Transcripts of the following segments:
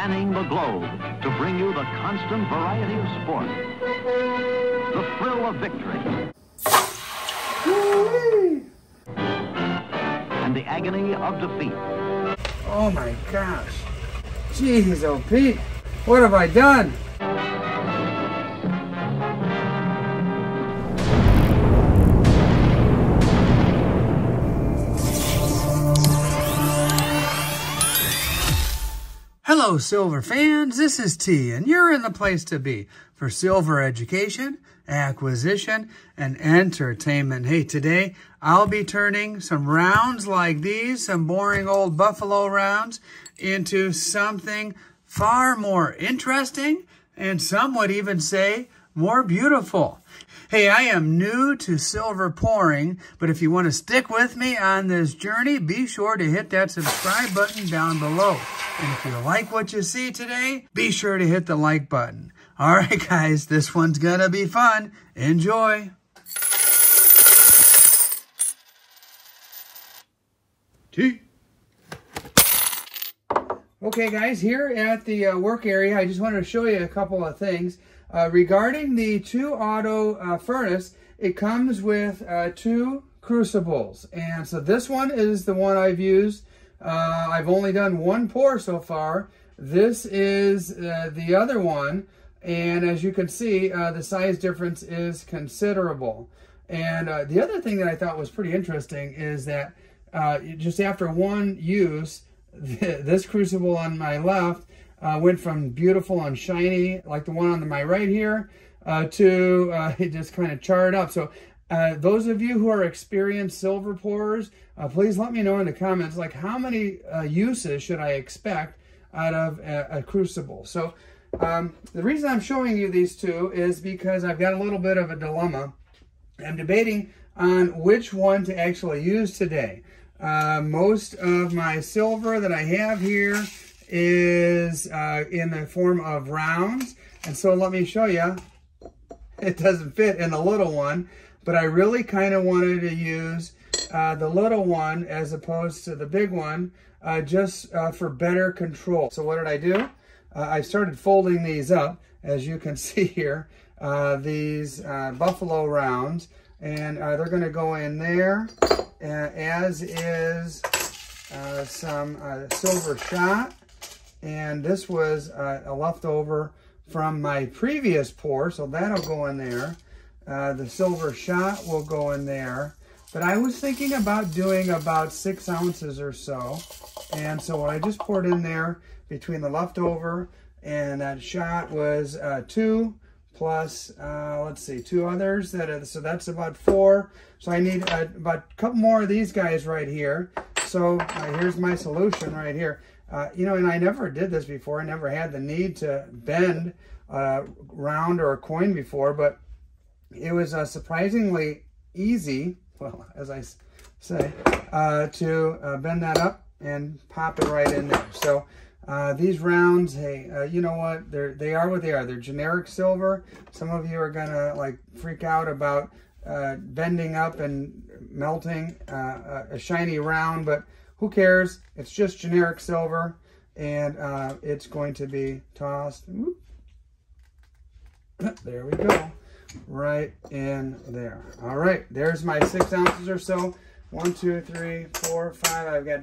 spanning the globe to bring you the constant variety of sport, the thrill of victory, and the agony of defeat. Oh my gosh. Jeez, oh Pete, what have I done? Hello, Silver fans. This is T, and you're in the place to be for silver education, acquisition, and entertainment. Hey, today I'll be turning some rounds like these, some boring old buffalo rounds, into something far more interesting, and some would even say more beautiful. Hey, I am new to silver pouring, but if you want to stick with me on this journey, be sure to hit that subscribe button down below. And if you like what you see today, be sure to hit the like button. All right, guys, this one's going to be fun. Enjoy. T. Okay, guys, here at the uh, work area, I just wanted to show you a couple of things. Uh, regarding the ToAuto uh, furnace, it comes with uh, two crucibles. And so this one is the one I've used. Uh, I've only done one pour so far. This is uh, the other one. And as you can see, uh, the size difference is considerable. And the other thing that I thought was pretty interesting is that just after one use, this crucible on my left uh, went from beautiful and shiny, like the one on my right here, uh, to uh, it just kind of charred up. So uh, those of you who are experienced silver pourers, uh, please let me know in the comments, like how many uh, uses should I expect out of a, a crucible? So um, the reason I'm showing you these two is because I've got a little bit of a dilemma. I'm debating on which one to actually use today. most of my silver that I have here is uh, in the form of rounds. And so let me show you. It doesn't fit in the little one, but I really kind of wanted to use uh, the little one as opposed to the big one, uh, just uh, for better control. So what did I do? Uh, I started folding these up, as you can see here, uh, these buffalo rounds, and they're going to go in there, as is some silver shot and this was uh, a leftover from my previous pour, so that'll go in there. Uh, the silver shot will go in there. But I was thinking about doing about six ounces or so. And so what I just poured in there between the leftover and that shot was uh, two plus, uh, let's see, two others. That are, So that's about four. So I need uh, about a couple more of these guys right here. So uh, here's my solution right here. Uh, you know, and I never did this before. I never had the need to bend a round or a coin before, but it was uh, surprisingly easy, well, as I say, uh, to uh, bend that up and pop it right in there. So uh, these rounds, hey, uh, you know what? They're, they are what they are. They're generic silver. Some of you are going to like freak out about bending up and melting a shiny round, but who cares? It's just generic silver, and uh, it's going to be tossed. There we go. Right in there. All right, there's my six ounces or so. One, two, three, four, five. I've got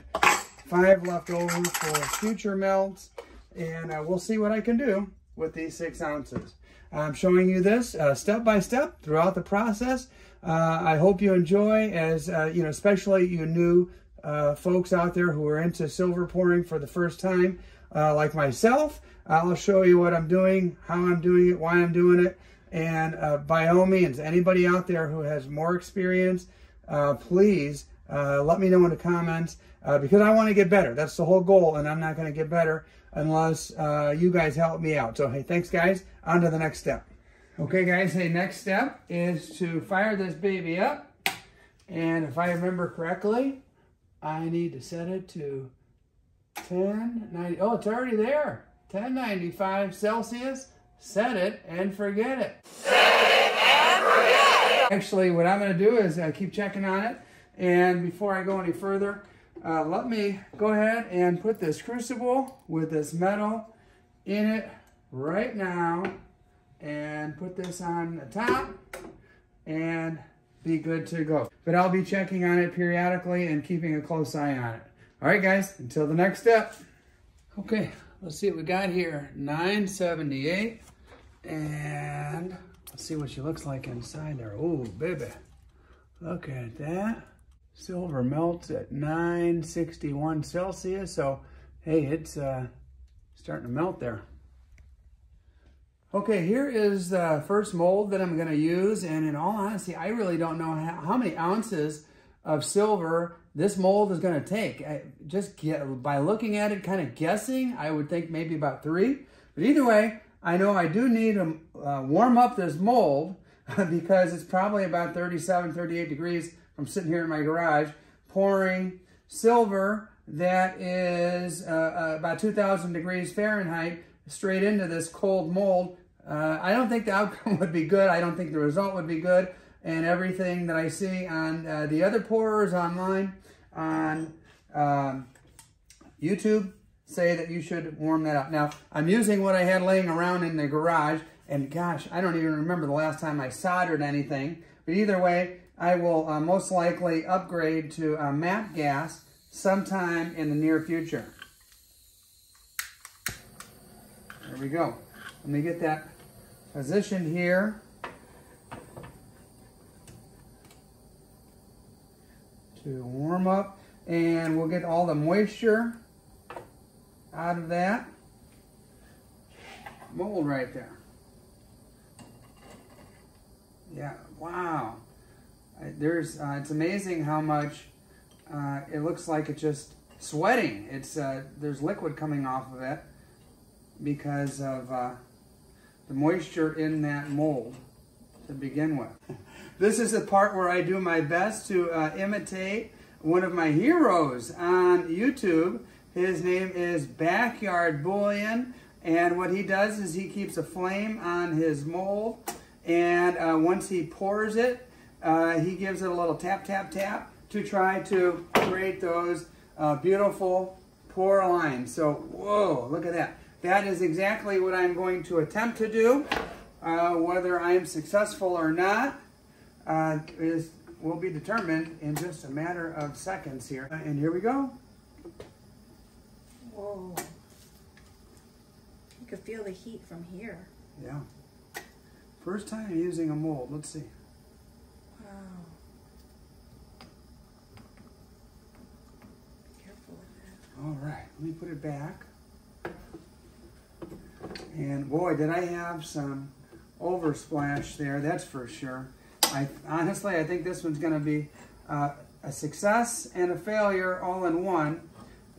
five left over for future melts, and uh, we'll see what I can do with these six ounces. I'm showing you this uh, step by step throughout the process. Uh, I hope you enjoy as, uh, you know, especially you new uh, folks out there who are into silver pouring for the first time, uh, like myself. I'll show you what I'm doing, how I'm doing it, why I'm doing it. And uh, by all means, anybody out there who has more experience, uh, please uh, let me know in the comments uh, because I want to get better. That's the whole goal, and I'm not going to get better unless you guys help me out. So, hey, thanks, guys. On to the next step. Okay, guys, hey, next step is to fire this baby up. And if I remember correctly, I need to set it to 1090. Oh, it's already there. 1095 Celsius. Set it and forget it. Set it and forget it. Actually, what I'm going to do is uh, keep checking on it. And before I go any further, uh, let me go ahead and put this crucible with this metal in it right now and put this on the top and be good to go. But I'll be checking on it periodically and keeping a close eye on it. All right, guys, until the next step. Okay, let's see what we got here. 978. And let's see what she looks like inside there. Oh, baby. Look at that. Silver melts at 961 Celsius. So, hey, it's uh, starting to melt there. Okay, here is the first mold that I'm going to use. And in all honesty, I really don't know how, many ounces of silver this mold is going to take. I just get, by looking at it, kind of guessing, I would think maybe about three. But either way, I know I do need to uh, warm up this mold because it's probably about 37, 38 degrees from sitting here in my garage, pouring silver that is uh, uh, about 2,000 degrees Fahrenheit straight into this cold mold. Uh, I don't think the outcome would be good. I don't think the result would be good. And everything that I see on uh, the other pourers online on um, YouTube say that you should warm that up. Now, I'm using what I had laying around in the garage. And gosh, I don't even remember the last time I soldered anything. But either way, I will uh, most likely upgrade to uh, MAPP gas sometime in the near future. We go. Let me get that positioned here. To warm up and we'll get all the moisture out of that mold right there. Yeah, wow. There's, uh, it's amazing how much uh, it looks like it's just sweating. It's uh, there's liquid coming off of it because of uh, the moisture in that mold to begin with. this is the part where I do my best to uh, imitate one of my heroes on YouTube. His name is Backyard Bullion, and what he does is he keeps a flame on his mold, and uh, once he pours it, uh, he gives it a little tap, tap, tap to try to create those uh, beautiful pour lines. So, whoa, look at that. That is exactly what I'm going to attempt to do. Uh, whether I'm successful or not uh, is will be determined in just a matter of seconds here. And here we go. Whoa. You can feel the heat from here. Yeah. First time using a mold. Let's see. Wow. Be careful with that. All right, let me put it back. And boy, did I have some oversplash there, that's for sure. I honestly, I think this one's going to be uh, a success and a failure all in one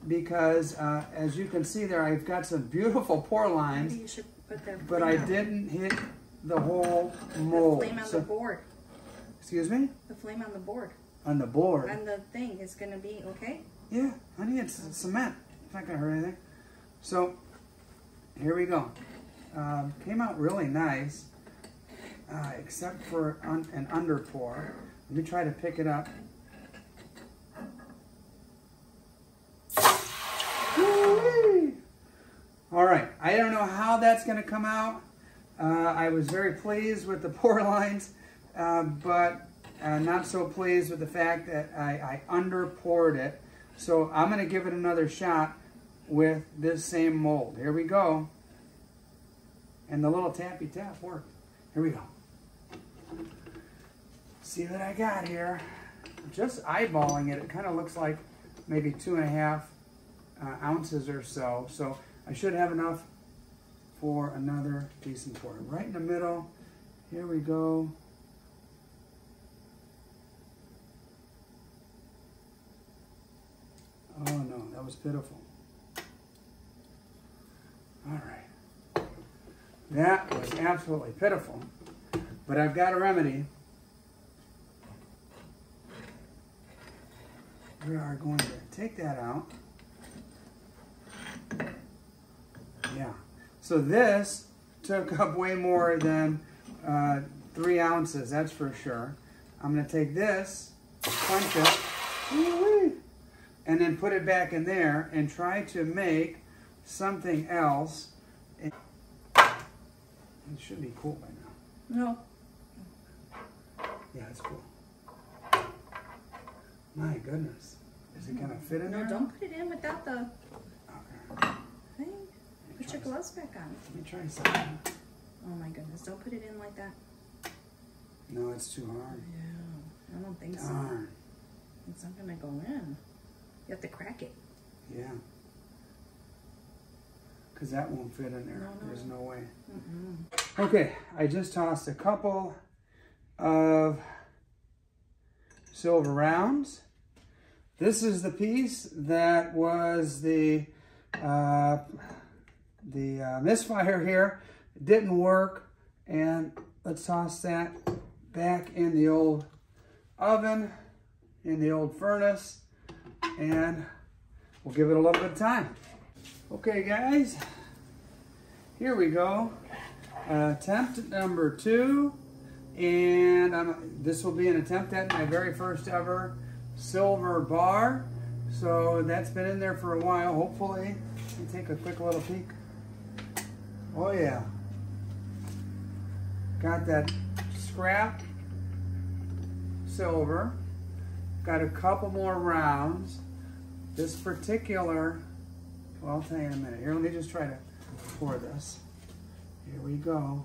because uh, as you can see there, I've got some beautiful pour lines, Maybe you should put the but I didn't hit the whole mold. the flame on So- the board. excuse me? The flame on the board. On the board. On the thing is gonna be okay. Yeah, honey, it's cement. It's not going to hurt anything. So, here we go. Um, came out really nice, uh, except for un an under pour. Let me try to pick it up. All right, I don't know how that's going to come out. Uh, I was very pleased with the pour lines, uh, but uh, not so pleased with the fact that I, I under poured it. So I'm going to give it another shot with this same mold. Here we go. And the little tappy tap worked. Here we go. See what I got here. Just eyeballing it, it kind of looks like maybe two and a half uh, ounces or so. So I should have enough for another decent pour. Right in the middle. Here we go. Oh no, that was pitiful. All right. That was absolutely pitiful. But I've got a remedy. We are going to take that out. Yeah. So this took up way more than uh, three ounces, that's for sure. I'm going to take this, punch it, and then put it back in there and try to make something else. It should be cool by now. No. Yeah, it's cool. My goodness. Is it gonna fit in No, there? don't put it in without the Okay. thing. Put your gloves back on. Let me try something. Oh my goodness, don't put it in like that. No, it's too hard. Yeah, I don't think so. Darn. It's not gonna go in. You have to crack it. Yeah. Because that won't fit in there. No, no. There's no way. Mm-mm. Okay, I just tossed a couple of silver rounds. This is the piece that was the uh, the uh, misfire here. It didn't work, and let's toss that back in the old oven, in the old furnace, and we'll give it a little bit of time. Okay, guys, here we go. Attempt number two, and um, this will be an attempt at my very first ever silver bar. So that's been in there for a while. Hopefully, let me take a quick little peek. Oh yeah, got that scrap silver. Got a couple more rounds. This particular, well, I'll tell you in a minute. Here, let me just try to pour this. Here we go.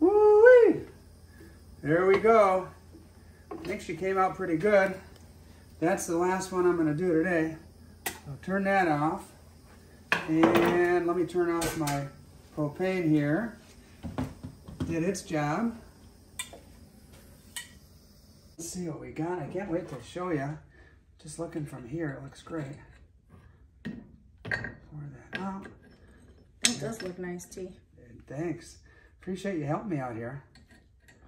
Woo-wee! There we go. I think she came out pretty good. That's the last one I'm going to do today. So turn that off. And let me turn off my propane here. Did its job. Let's see what we got. I can't wait to show you. Just looking from here, it looks great. Pour that out. That does look nice, T. Thanks. Appreciate you helping me out here.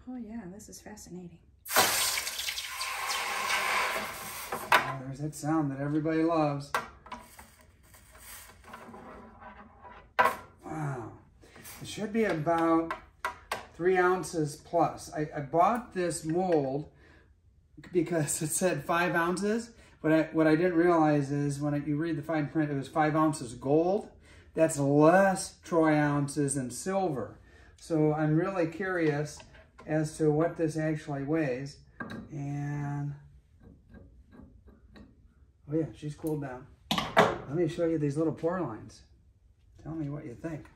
Oh yeah, this is fascinating. Oh, there's that sound that everybody loves. Wow. It should be about three ounces plus. I, I bought this mold because it said five ounces, but I, what I didn't realize is when I, you read the fine print, it was five ounces gold. That's less troy ounces than silver. So I'm really curious as to what this actually weighs. And Oh yeah, she's cooled down. Let me show you these little pour lines. Tell me what you think.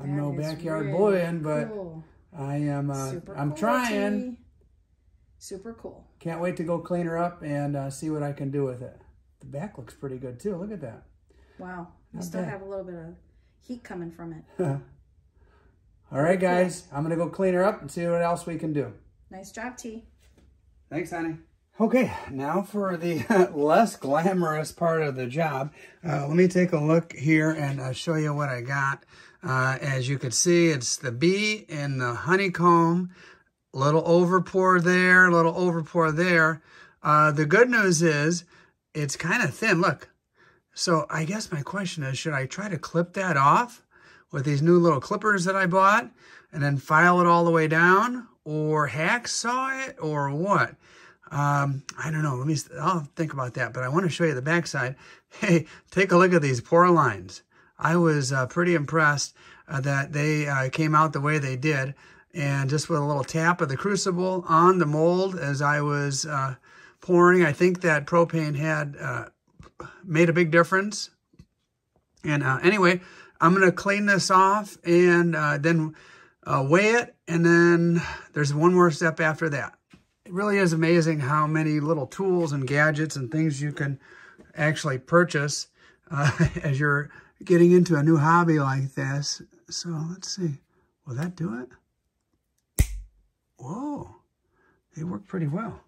I'm no backyard really boy, in, but cool. I am. Uh, Super I'm cool, trying. T. Super cool. Can't wait to go clean her up and uh, see what I can do with it. The back looks pretty good too. Look at that. Wow. You Not still bad. have a little bit of heat coming from it. All right, guys. I'm gonna go clean her up and see what else we can do. Nice job, T. Thanks, honey. Okay, now for the less glamorous part of the job. Uh, let me take a look here and uh, show you what I got. Uh, as you can see, it's the bee and the honeycomb. Little overpour there, a little overpour there. Uh, the good news is it's kind of thin. Look. So I guess my question is, should I try to clip that off with these new little clippers that I bought and then file it all the way down or hacksaw it or what? Um, I don't know. Let me, I'll think about that, but I want to show you the backside. Hey, take a look at these pour lines. I was uh, pretty impressed uh, that they uh, came out the way they did. And just with a little tap of the crucible on the mold as I was uh, pouring, I think that propane had uh, made a big difference. And uh, anyway, I'm going to clean this off and then weigh it. And then there's one more step after that. It really is amazing how many little tools and gadgets and things you can actually purchase as you're getting into a new hobby like this. So let's see. Will that do it? Whoa. They work pretty well.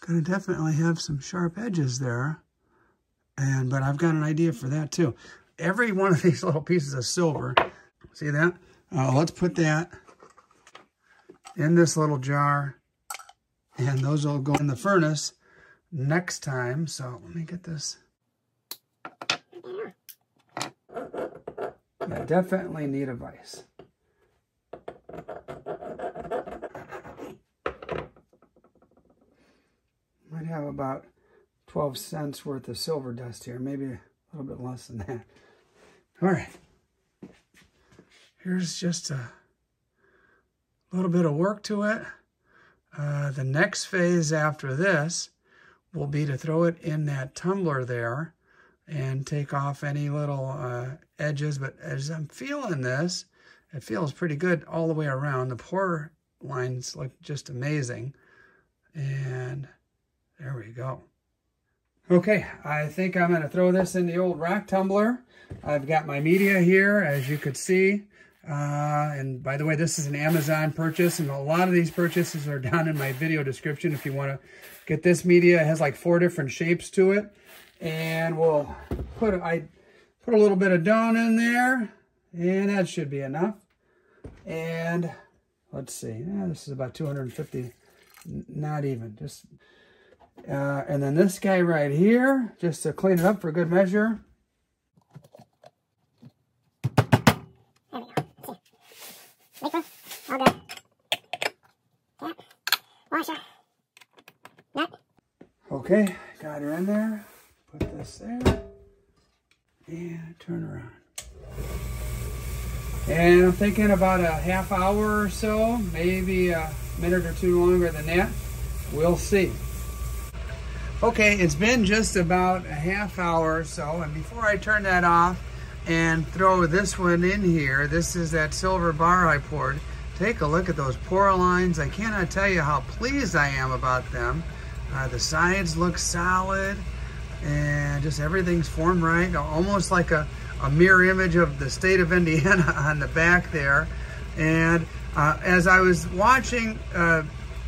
Gonna definitely have some sharp edges there. And but I've got an idea for that too. Every one of these little pieces of silver, see that? Uh, let's put that in this little jar. And those will go in the furnace next time. So let me get this. definitely need advice. Might have about 12 cents worth of silver dust here, maybe a little bit less than that. All right, here's just a little bit of work to it. Uh, the next phase after this will be to throw it in that tumbler there and take off any little uh, edges. But as I'm feeling this, it feels pretty good all the way around. The pour lines look just amazing. And there we go. Okay, I think I'm going to throw this in the old rock tumbler. I've got my media here, as you could see. Uh, and by the way, this is an Amazon purchase, and a lot of these purchases are down in my video description if you want to get this media. It has like four different shapes to it. And we'll put, I put a little bit of down in there, and that should be enough. And let's see, yeah, this is about 250, not even, just, uh, and then this guy right here, just to clean it up for a good measure. Liquid, all good. Tap, washer, nut. Okay, got her in there. Put this there. And turn around. And I'm thinking about a half hour or so, maybe a minute or two longer than that. We'll see. Okay, it's been just about a half hour or so, and before I turn that off and throw this one in here, this is that silver bar I poured. Take a look at those pour lines. I cannot tell you how pleased I am about them. Uh, the sides look solid, and just everything's formed right, almost like a a mirror image of the state of Indiana on the back there. And uh, as I was watching uh,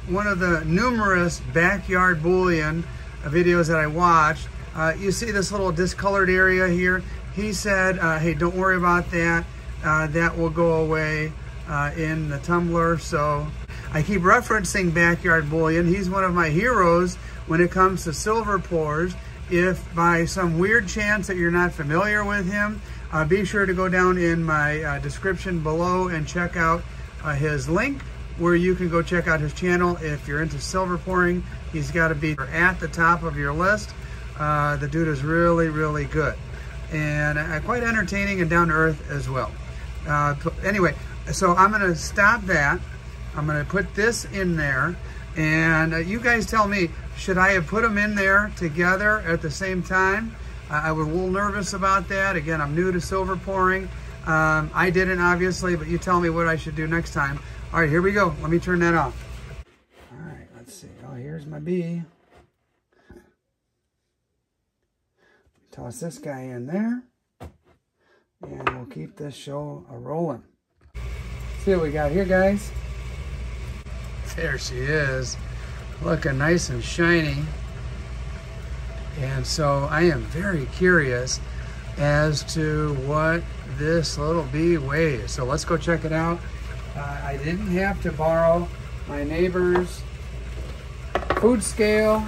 one of the numerous backyard bullion videos that I watched, uh, you see this little discolored area here. He said, uh, hey, don't worry about that. Uh, that will go away uh, in the tumbler. So I keep referencing backyard bullion. He's one of my heroes when it comes to silver pours. If by some weird chance that you're not familiar with him, uh, be sure to go down in my uh, description below and check out uh, his link where you can go check out his channel. If you're into silver pouring, he's got to be at the top of your list. Uh, the dude is really, really good and uh, quite entertaining and down to earth as well. Uh, anyway, so I'm going to stop that. I'm going to put this in there and you guys tell me, should I have put them in there together at the same time? I was a little nervous about that. Again, I'm new to silver pouring. Um, I didn't, obviously, but you tell me what I should do next time. All right, here we go. Let me turn that off. All right, let's see. Oh, here's my bee. Toss this guy in there. And we'll keep this show a-rolling. See what we got here, guys. There she is looking nice and shiny. And so I am very curious as to what this little bee weighs. So let's go check it out. Uh, I didn't have to borrow my neighbor's food scale.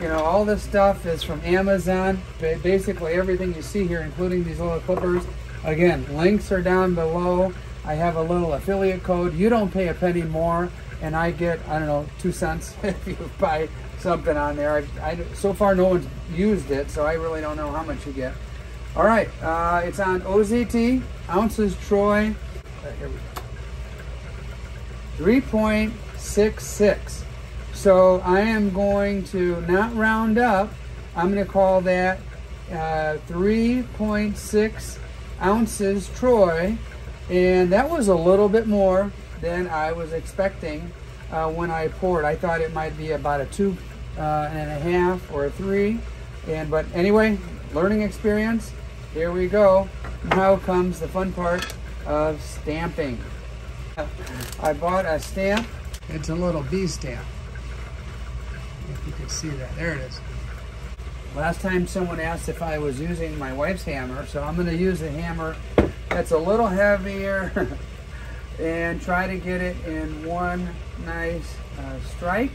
You know, all this stuff is from Amazon. Basically everything you see here, including these little clippers. Again, links are down below. I have a little affiliate code. You don't pay a penny more and I get, I don't know, two cents if you buy something on there. I, I, so far, no one's used it, so I really don't know how much you get. All right, uh, it's on OZT, ounces Troy. Uh, here we go. 3.66. So I am going to not round up. I'm going to call that uh, 3.6 ounces Troy. And that was a little bit more than I was expecting uh, when I poured. I thought it might be about a two uh, and a half or a three. And but anyway, learning experience. Here we go. Now comes the fun part of stamping. I bought a stamp. It's a little bee stamp. If you can see that. There it is. Last time someone asked if I was using my wife's hammer, so I'm going to use a hammer that's a little heavier and try to get it in one nice uh, strike.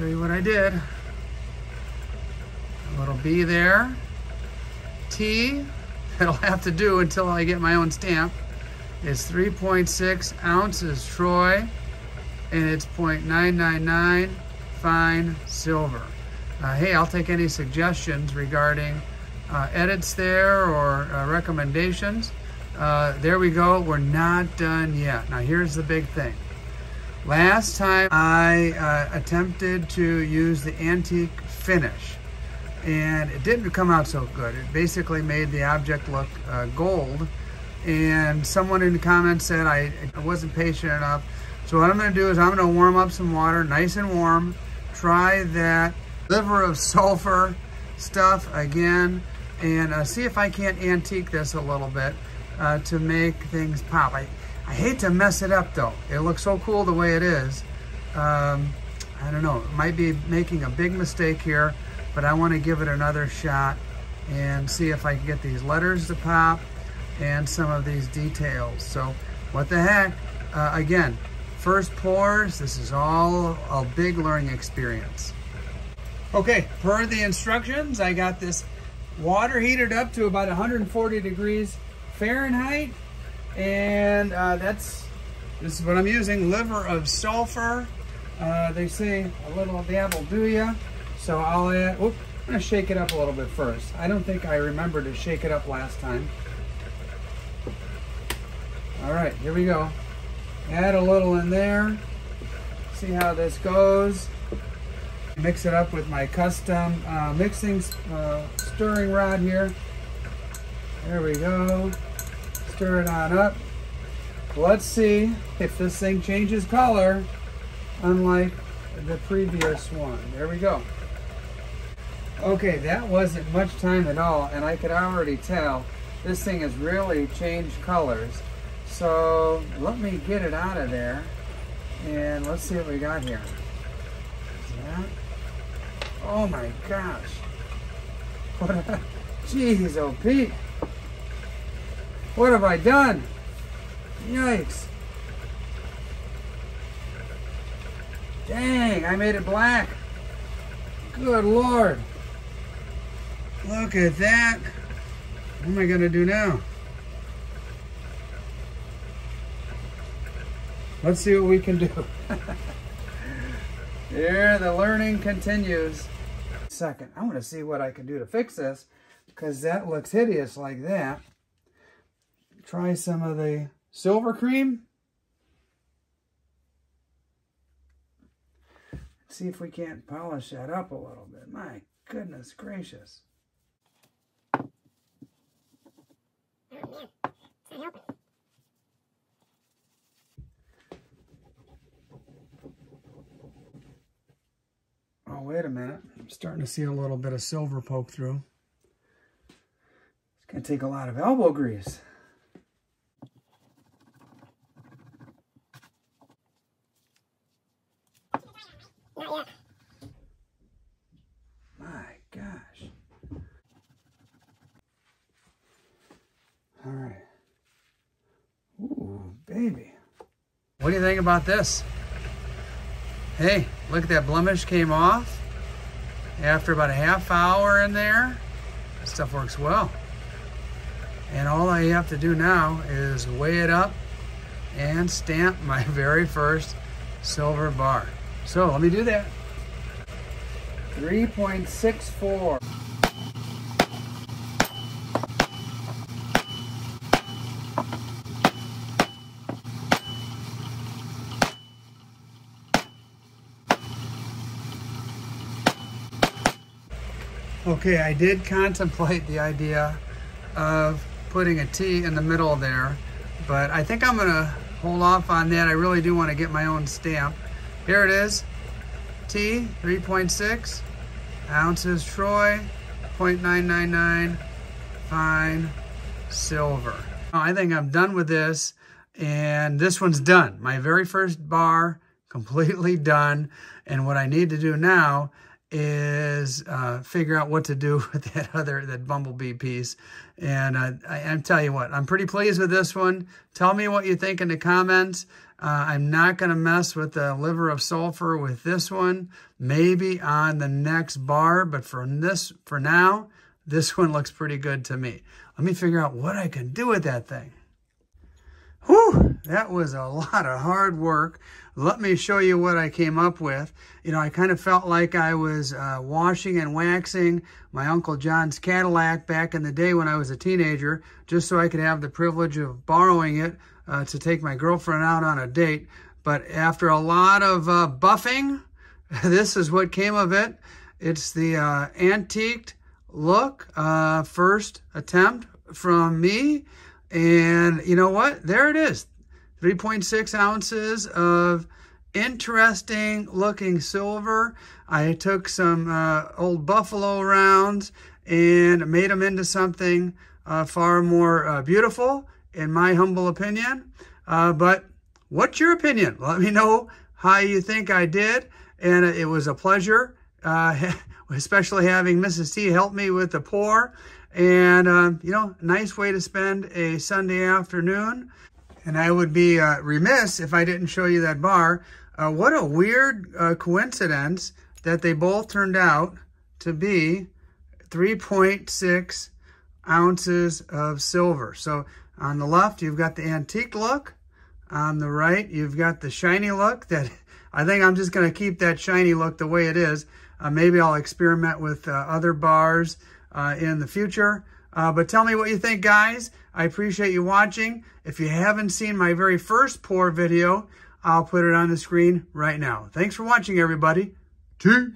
show you what I did. A little B there. T, that'll have to do until I get my own stamp, is 3.6 ounces Troy, and it's 0.999 fine silver. Uh, hey, I'll take any suggestions regarding uh, edits there or uh, recommendations. Uh, there we go, we're not done yet. Now here's the big thing. Last time I uh, attempted to use the antique finish and it didn't come out so good. It basically made the object look uh, gold and someone in the comments said I, I wasn't patient enough. So what I'm gonna do is I'm gonna warm up some water, nice and warm, try that liver of sulfur stuff again and uh, see if I can't antique this a little bit uh, to make things pop. I, I hate to mess it up though. It looks so cool the way it is. Um, I don't know, might be making a big mistake here, but I wanna give it another shot and see if I can get these letters to pop and some of these details. So what the heck, uh, again, first pours, this is all a big learning experience. Okay, per the instructions, I got this water heated up to about 140 degrees Fahrenheit and uh, that's this is what I'm using liver of sulfur uh, they say a little dab will do ya so I'll add whoop, I'm gonna shake it up a little bit first. I don't think I remember to shake it up last time. All right here we go. Add a little in there. See how this goes. Mix it up with my custom uh, mixing uh, stirring rod here. There we go. Stir it on up. Let's see if this thing changes color, unlike the previous one. There we go. Okay, that wasn't much time at all, and I could already tell this thing has really changed colors. So let me get it out of there, and let's see what we got here. Oh my gosh. What a, jeez, oh Pete. What have I done? Yikes. Dang, I made it black. Good Lord. Look at that. What am I going to do now? Let's see what we can do. Here, the learning continues. Second, I want to see what I can do to fix this because that looks hideous like that try some of the silver cream. See if we can't polish that up a little bit. My goodness gracious. Oh man, it's not helping. Oh, wait a minute. I'm starting to see a little bit of silver poke through. It's going to take a lot of elbow grease. My gosh. All right. Baby. What do you think about this? Hey, look at that blemish came off. After about a half hour in there, stuff works well. And all I have to do now is weigh it up and stamp my very first silver bar. So let me do that. 3.64. Okay, I did contemplate the idea of putting a T in the middle there, but I think I'm gonna hold off on that. I really do wanna get my own stamp. Here it is, T, 3.6, ounces Troy, 0.999, fine silver. I think I'm done with this, and this one's done. My very first bar, completely done. And what I need to do now is uh, figure out what to do with that other, that bumblebee piece. And uh, I, I'm tell you what, I'm pretty pleased with this one. Tell me what you think in the comments. Uh, I'm not going to mess with the liver of sulfur with this one. Maybe on the next bar, but for this, for now, this one looks pretty good to me. Let me figure out what I can do with that thing. Whew, that was a lot of hard work. Let me show you what I came up with. You know, I kind of felt like I was uh, washing and waxing my Uncle John's Cadillac back in the day when I was a teenager, just so I could have the privilege of borrowing it uh, to take my girlfriend out on a date. But after a lot of uh, buffing, this is what came of it. It's the uh, antiqued look, uh, first attempt from me. And you know what? There it is. 3.6 ounces of interesting looking silver. I took some uh, old buffalo rounds and made them into something uh, far more uh, beautiful, in my humble opinion. Uh, but what's your opinion? Let me know how you think I did. And it was a pleasure, uh, especially having Mrs. T help me with the pour. And, uh, you know, nice way to spend a Sunday afternoon. And I would be uh, remiss if I didn't show you that bar. Uh, what a weird uh, coincidence that they both turned out to be 3.6 ounces of silver. So on the left, you've got the antique look. On the right, you've got the shiny look that I think I'm just going to keep that shiny look the way it is. Uh, maybe I'll experiment with uh, other bars uh, in the future. Uh, but tell me what you think, guys. I appreciate you watching. If you haven't seen my very first pour video, I'll put it on the screen right now. Thanks for watching, everybody. Two.